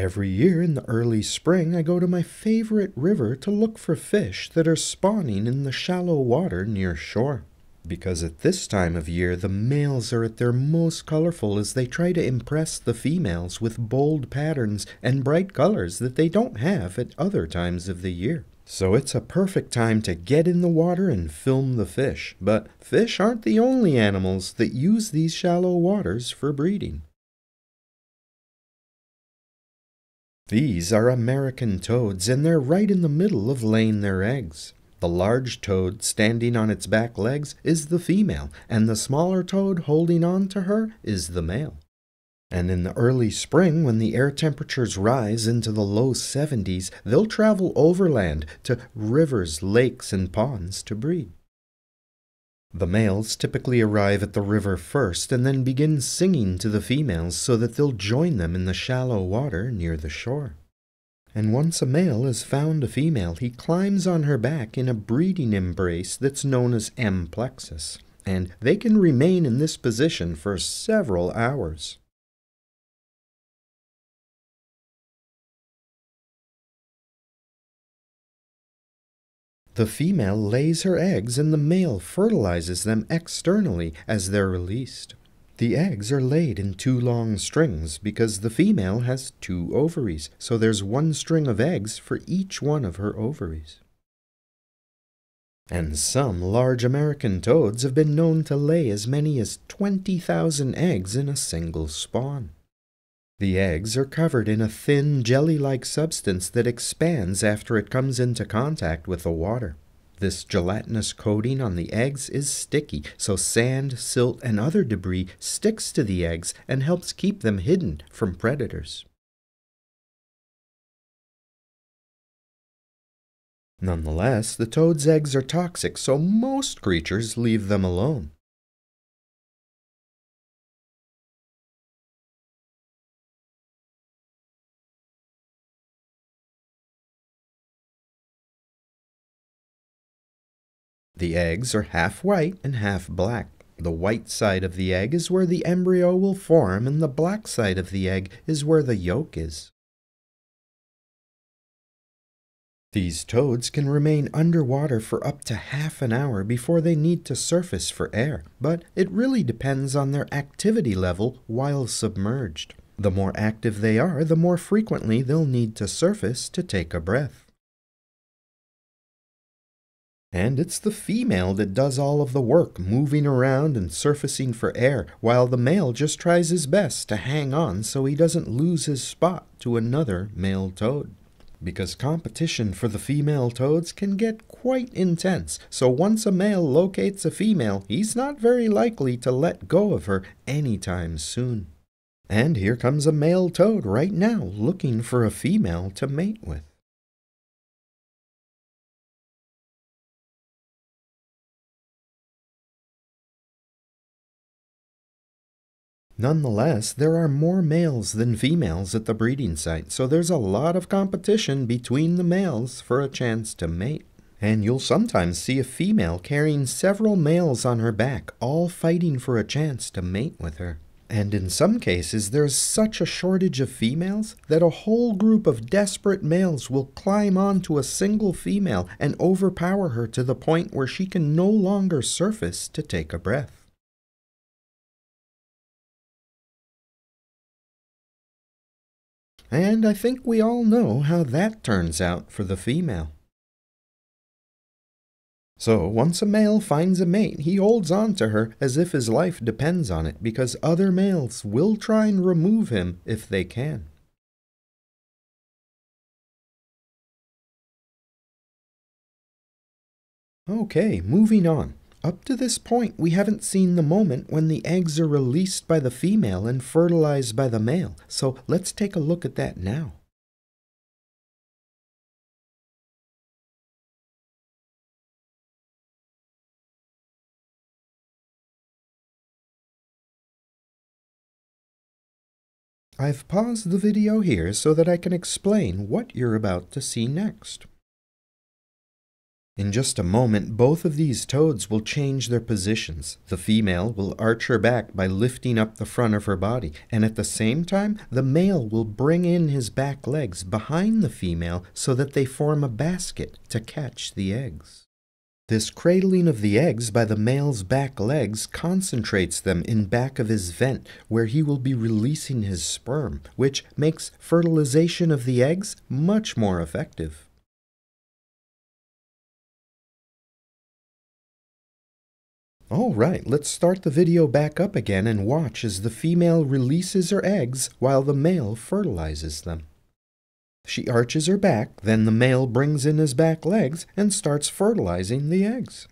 Every year in the early spring, I go to my favorite river to look for fish that are spawning in the shallow water near shore. Because at this time of year, the males are at their most colorful as they try to impress the females with bold patterns and bright colors that they don't have at other times of the year. So it's a perfect time to get in the water and film the fish. But fish aren't the only animals that use these shallow waters for breeding. These are American toads, and they're right in the middle of laying their eggs. The large toad standing on its back legs is the female, and the smaller toad holding on to her is the male. And in the early spring, when the air temperatures rise into the low 70s, they'll travel overland to rivers, lakes, and ponds to breed. The males typically arrive at the river first and then begin singing to the females so that they'll join them in the shallow water near the shore. And once a male has found a female, he climbs on her back in a breeding embrace that's known as amplexus, and they can remain in this position for several hours. The female lays her eggs and the male fertilizes them externally as they're released. The eggs are laid in two long strings because the female has two ovaries, so there's one string of eggs for each one of her ovaries. And some large American toads have been known to lay as many as 20,000 eggs in a single spawn. The eggs are covered in a thin jelly-like substance that expands after it comes into contact with the water. This gelatinous coating on the eggs is sticky, so sand, silt, and other debris sticks to the eggs and helps keep them hidden from predators. Nonetheless, the toad's eggs are toxic, so most creatures leave them alone. The eggs are half white and half black. The white side of the egg is where the embryo will form, and the black side of the egg is where the yolk is. These toads can remain underwater for up to half an hour before they need to surface for air, but it really depends on their activity level while submerged. The more active they are, the more frequently they'll need to surface to take a breath. And it's the female that does all of the work, moving around and surfacing for air, while the male just tries his best to hang on so he doesn't lose his spot to another male toad. Because competition for the female toads can get quite intense, so once a male locates a female, he's not very likely to let go of her anytime soon. And here comes a male toad right now looking for a female to mate with. Nonetheless, there are more males than females at the breeding site, so there's a lot of competition between the males for a chance to mate. And you'll sometimes see a female carrying several males on her back, all fighting for a chance to mate with her. And in some cases, there's such a shortage of females that a whole group of desperate males will climb onto a single female and overpower her to the point where she can no longer surface to take a breath. And I think we all know how that turns out for the female. So, once a male finds a mate, he holds on to her as if his life depends on it, because other males will try and remove him if they can. Okay, moving on. Up to this point, we haven't seen the moment when the eggs are released by the female and fertilized by the male, so let's take a look at that now. I've paused the video here so that I can explain what you're about to see next. In just a moment, both of these toads will change their positions. The female will arch her back by lifting up the front of her body, and at the same time, the male will bring in his back legs behind the female so that they form a basket to catch the eggs. This cradling of the eggs by the male's back legs concentrates them in back of his vent, where he will be releasing his sperm, which makes fertilization of the eggs much more effective. All right, let's start the video back up again and watch as the female releases her eggs while the male fertilizes them. She arches her back, then the male brings in his back legs and starts fertilizing the eggs.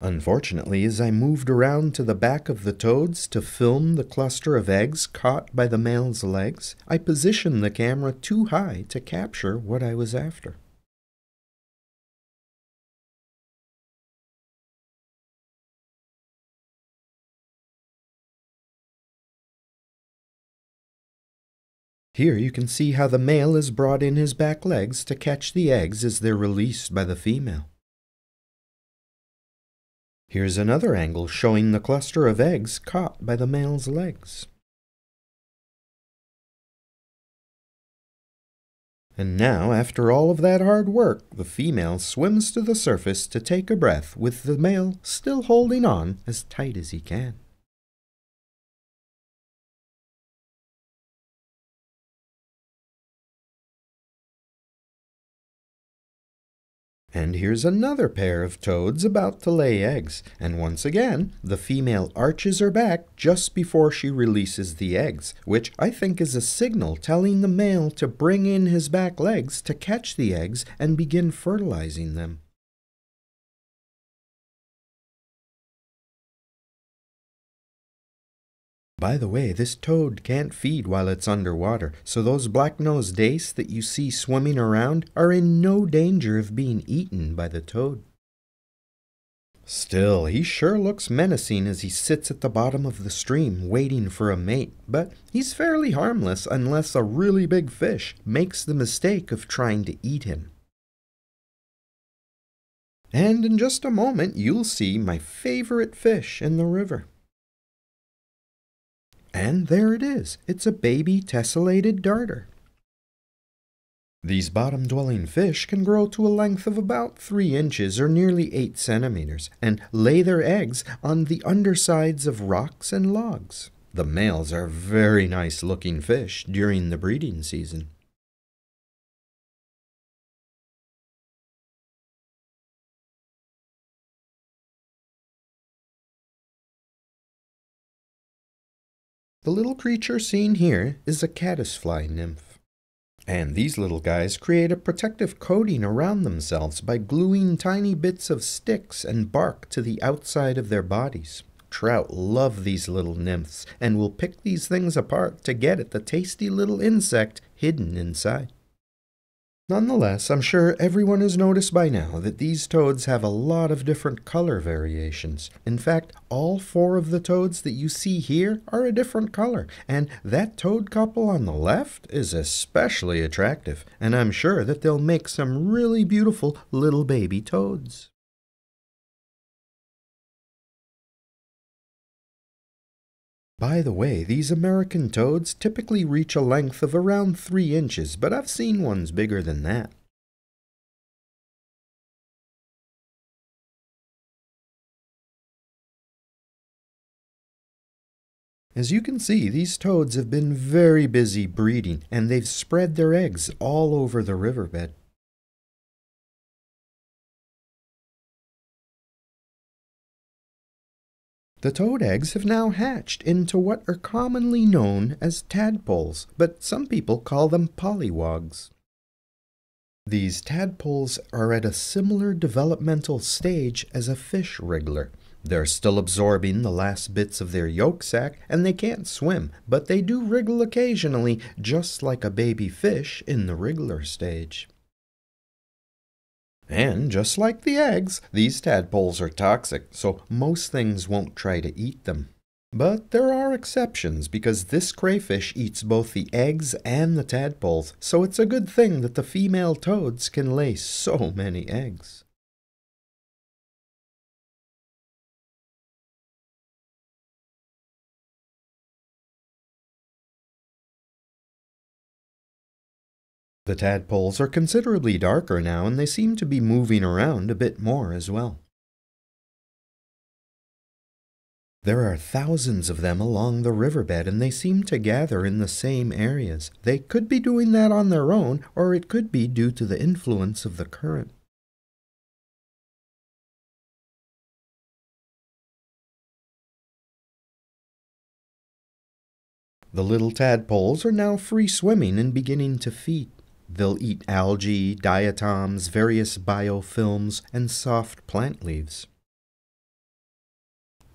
Unfortunately, as I moved around to the back of the toads to film the cluster of eggs caught by the male's legs, I positioned the camera too high to capture what I was after. Here you can see how the male has brought in his back legs to catch the eggs as they're released by the female. Here's another angle showing the cluster of eggs caught by the male's legs. And now, after all of that hard work, the female swims to the surface to take a breath with the male still holding on as tight as he can. And here's another pair of toads about to lay eggs, and once again, the female arches her back just before she releases the eggs, which I think is a signal telling the male to bring in his back legs to catch the eggs and begin fertilizing them. By the way, this toad can't feed while it's underwater, so those black-nosed dace that you see swimming around are in no danger of being eaten by the toad. Still, he sure looks menacing as he sits at the bottom of the stream waiting for a mate, but he's fairly harmless unless a really big fish makes the mistake of trying to eat him. And in just a moment, you'll see my favorite fish in the river. And there it is. It's a baby tessellated darter. These bottom-dwelling fish can grow to a length of about 3 inches or nearly 8 centimeters and lay their eggs on the undersides of rocks and logs. The males are very nice-looking fish during the breeding season. The little creature seen here is a caddisfly nymph. And these little guys create a protective coating around themselves by gluing tiny bits of sticks and bark to the outside of their bodies. Trout love these little nymphs and will pick these things apart to get at the tasty little insect hidden inside. Nonetheless, I'm sure everyone has noticed by now that these toads have a lot of different color variations. In fact, all four of the toads that you see here are a different color, and that toad couple on the left is especially attractive, and I'm sure that they'll make some really beautiful little baby toads. By the way, these American toads typically reach a length of around 3 inches, but I've seen ones bigger than that. As you can see, these toads have been very busy breeding, and they've spread their eggs all over the riverbed. The toad eggs have now hatched into what are commonly known as tadpoles, but some people call them pollywogs. These tadpoles are at a similar developmental stage as a fish wriggler. They're still absorbing the last bits of their yolk sac, and they can't swim, but they do wriggle occasionally, just like a baby fish in the wriggler stage. And just like the eggs, these tadpoles are toxic, so most things won't try to eat them. But there are exceptions because this crayfish eats both the eggs and the tadpoles, so it's a good thing that the female toads can lay so many eggs. The tadpoles are considerably darker now and they seem to be moving around a bit more as well. There are thousands of them along the riverbed, and they seem to gather in the same areas. They could be doing that on their own, or it could be due to the influence of the current. The little tadpoles are now free swimming and beginning to feed. They'll eat algae, diatoms, various biofilms, and soft plant leaves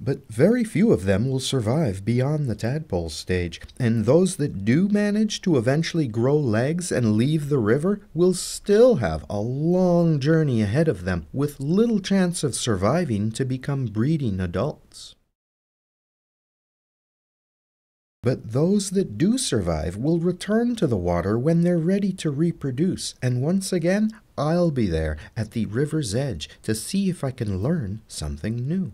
but very few of them will survive beyond the tadpole stage, and those that do manage to eventually grow legs and leave the river will still have a long journey ahead of them with little chance of surviving to become breeding adults. But those that do survive will return to the water when they're ready to reproduce, and once again I'll be there at the river's edge to see if I can learn something new.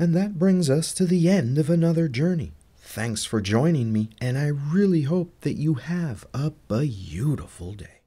And that brings us to the end of another journey. Thanks for joining me, and I really hope that you have a beautiful day.